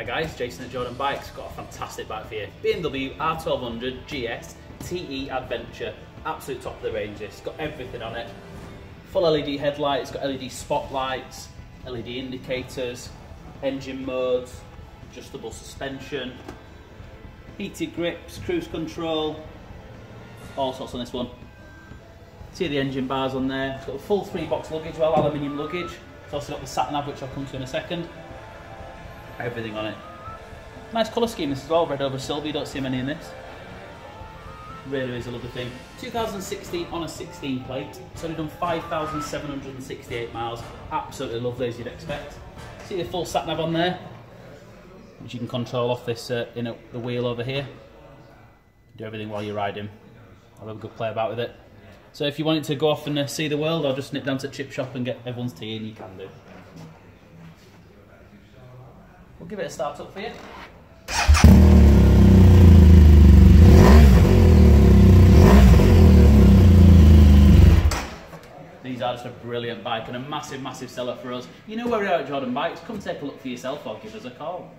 Hi guys, Jason at Jordan Bikes. Got a fantastic bike for you. BMW R1200 GS TE Adventure. Absolute top of the range this. Got everything on it. Full LED headlights, got LED spotlights, LED indicators, engine modes, adjustable suspension, heated grips, cruise control, all sorts on this one. See the engine bars on there. It's got a full three box luggage, well, aluminium luggage. It's also got the sat nav, which I'll come to in a second. Everything on it. Nice colour scheme as well, red over silver. You don't see many in this. Really is a lovely thing. 2016 on a 16 plate. So we've done 5,768 miles. Absolutely lovely as you'd expect. See the full sat nav on there, which you can control off this uh, the wheel over here. Do everything while you're riding. I'll have a good play about with it. So if you wanted to go off and uh, see the world or just nip down to chip shop and get everyone's tea in, you can do. Give it a start up for you. These are just a brilliant bike and a massive, massive seller for us. You know where we are at Jordan Bikes. Come take a look for yourself or give us a call.